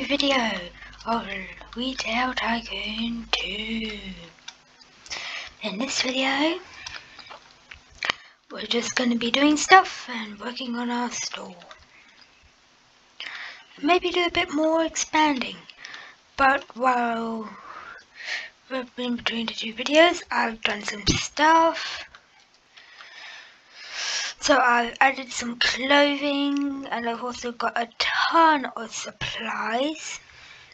video of Retail Tycoon 2. In this video, we're just going to be doing stuff and working on our store. Maybe do a bit more expanding, but while we've been between the two videos, I've done some stuff. So I've added some clothing and I've also got a ton of supplies.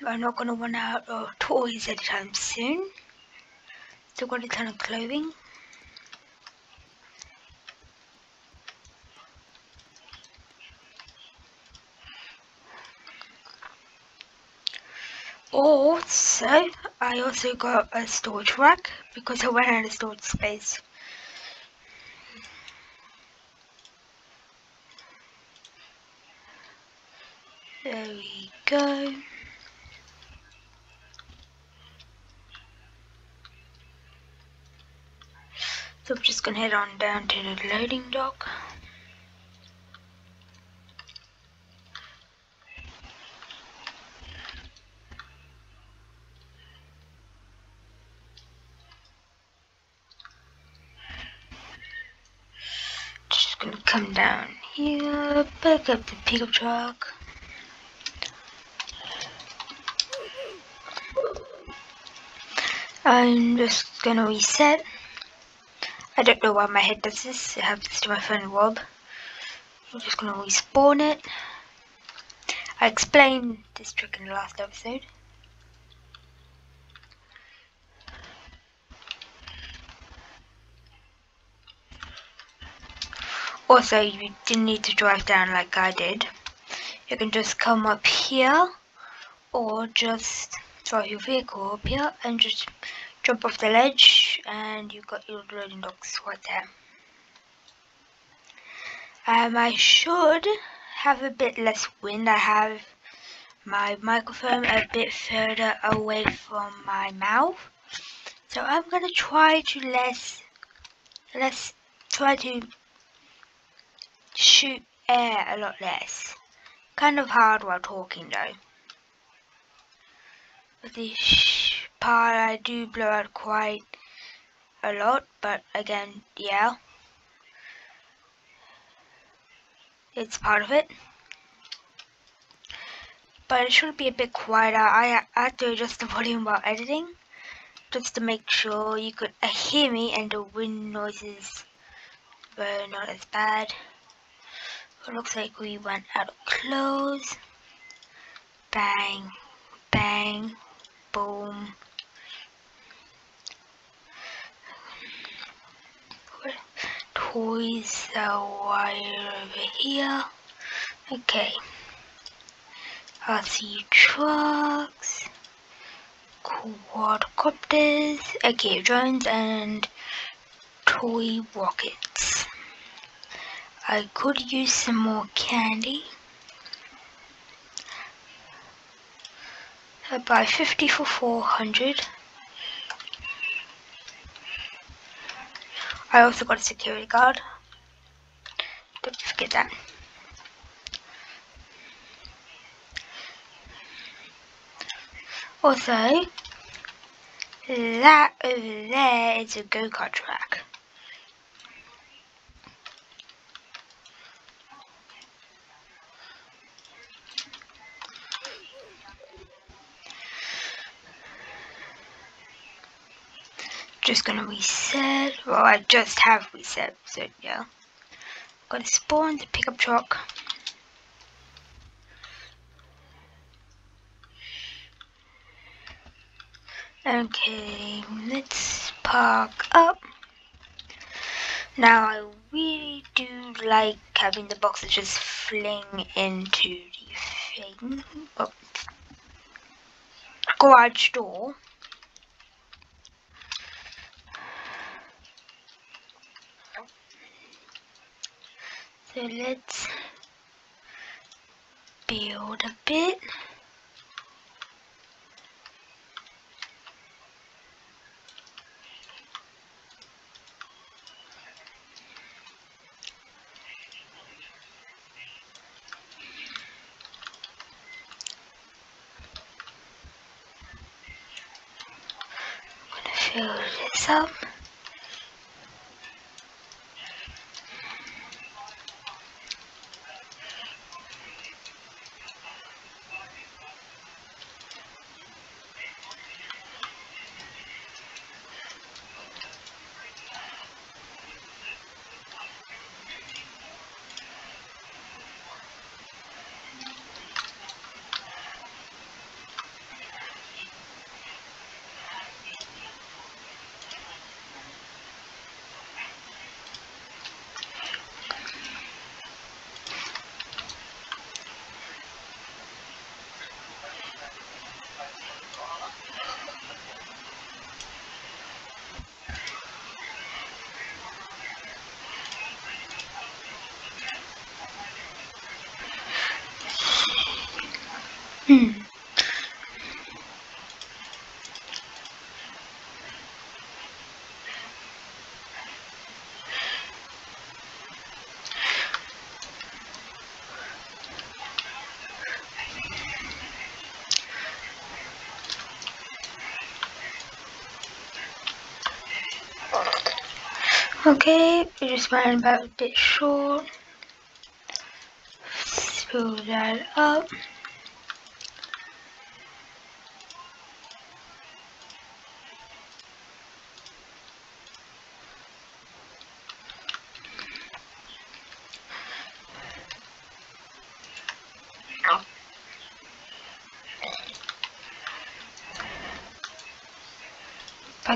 I'm not going to run out of toys anytime soon. So I've got a ton of clothing. Also, I also got a storage rack because I ran out of storage space. There we go. So I'm just gonna head on down to the loading dock. Just gonna come down here, pick up the pickup truck. I'm just gonna reset. I don't know why my head does this. It happens to my friend Rob. I'm just gonna respawn it. I explained this trick in the last episode. Also, you didn't need to drive down like I did. You can just come up here or just drive your vehicle up here and just jump off the ledge and you've got your loading docks right there. Um, I should have a bit less wind. I have my microphone a bit further away from my mouth. So I'm gonna try to less, less, try to shoot air a lot less. Kind of hard while talking though. With this part I do blow out quite a lot, but again, yeah. It's part of it. But it should be a bit quieter. I had to adjust the volume while editing. Just to make sure you could hear me and the wind noises were not as bad. It looks like we went out of clothes. Bang, bang, boom. Toys the wire over here. Okay. I see trucks, quadcopters, okay, drones and toy rockets. I could use some more candy. I buy 50 for 400. I also got a security guard. Don't forget that. Also, that over there is a go-kart track. Just gonna reset. Well, I just have reset, so yeah. gonna spawn the pickup truck. Okay, let's park up. Now I really do like having the boxes just fling into the thing. Oh, garage door. so let's build a bit. fill this up. Okay, we just ran about a bit short. Fill that up.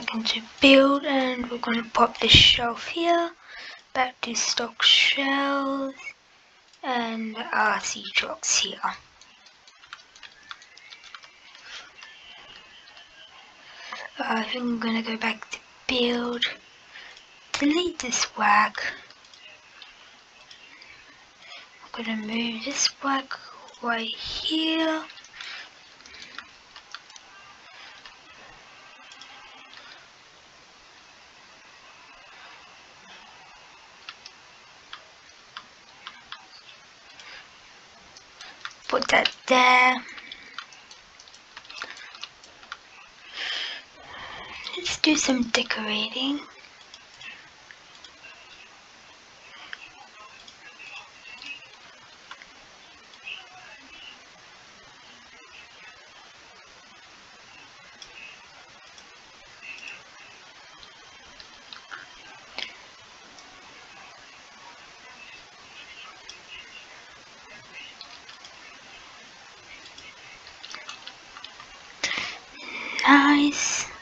Back into build and we're going to pop this shelf here back to stock shelves and RC trucks here. I think I'm going to go back to build. Delete this whack. I'm going to move this whack right here put that there. Let's do some decorating. Nice.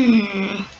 Hmm.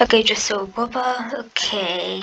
Okay, just so Bubba. Okay.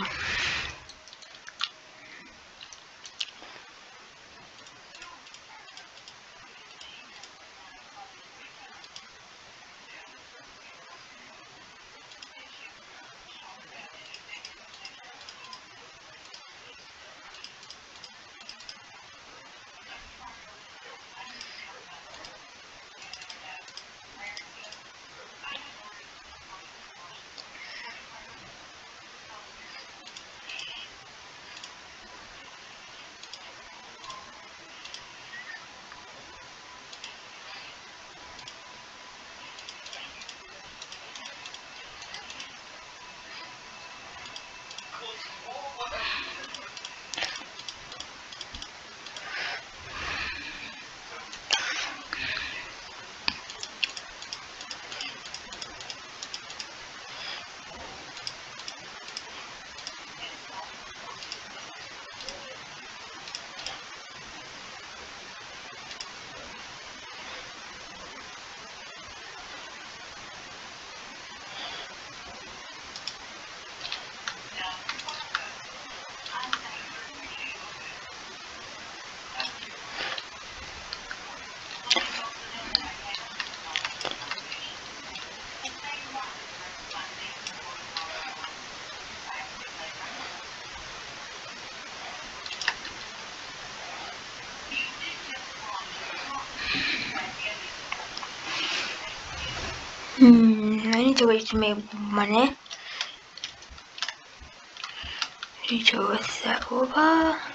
Need to make money. Need to with over.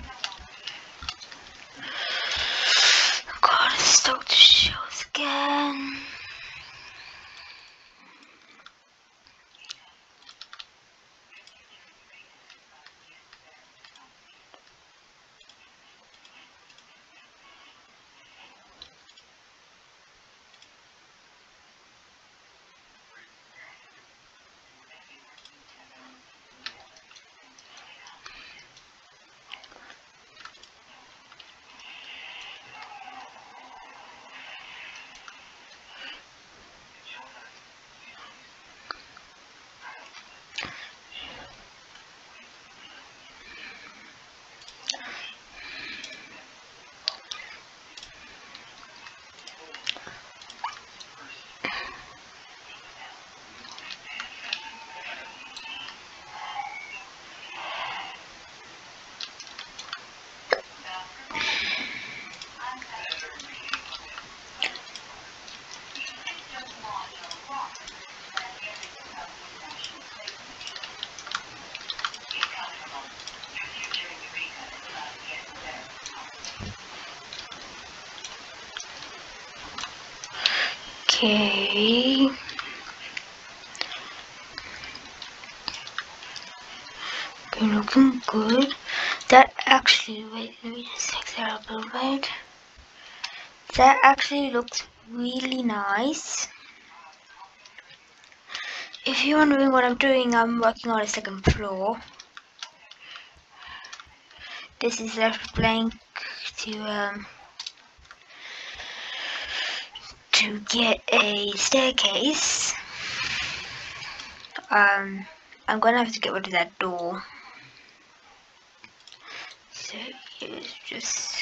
Okay. Okay, looking good. That actually, wait, let me just fix that up a little bit. That actually looks really nice. If you're wondering what I'm doing, I'm working on a second floor. This is left blank to um, to get a staircase. Um, I'm gonna have to get rid of that door. So it's just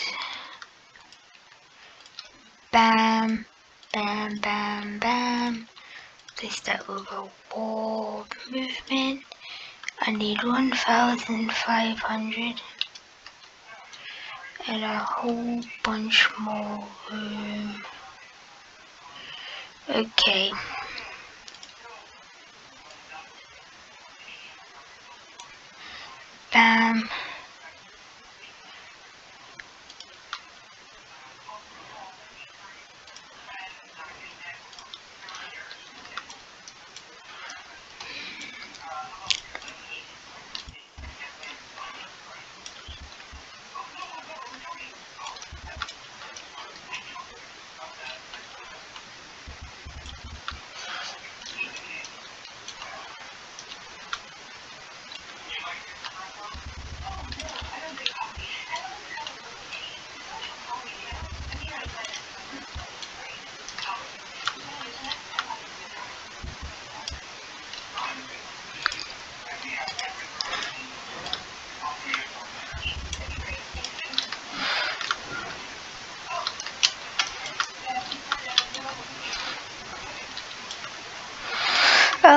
bam, bam, bam, bam. Place that over wall movement. I need 1,500 and a whole bunch more room. Okay. Bam.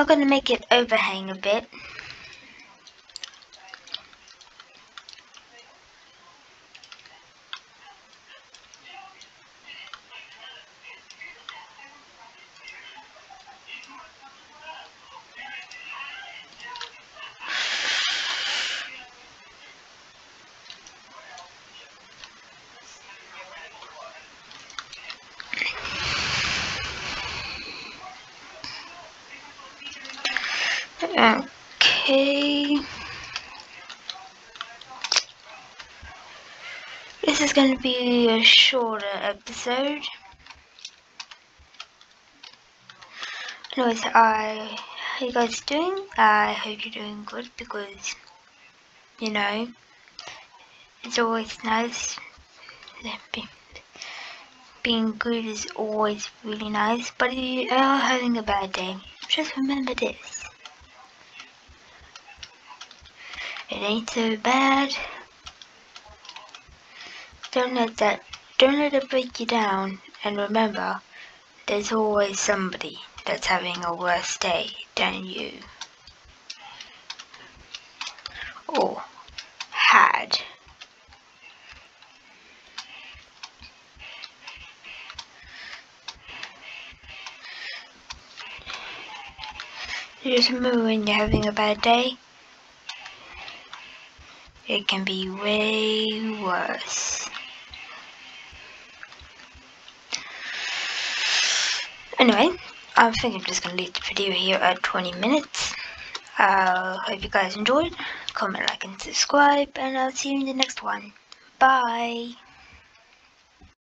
I'm going to make it overhang a bit. Okay. This is going to be a shorter episode. Anyways, I, how you guys doing? I hope you're doing good because, you know, it's always nice. Being good is always really nice, but if you are having a bad day, just remember this. It ain't so bad. Don't let that, don't let it break you down. And remember, there's always somebody that's having a worse day than you. Or had. Just remember when you're having a bad day, it can be way worse. Anyway, I think I'm just going to leave the video here at 20 minutes. I uh, hope you guys enjoyed. Comment, like, and subscribe, and I'll see you in the next one. Bye!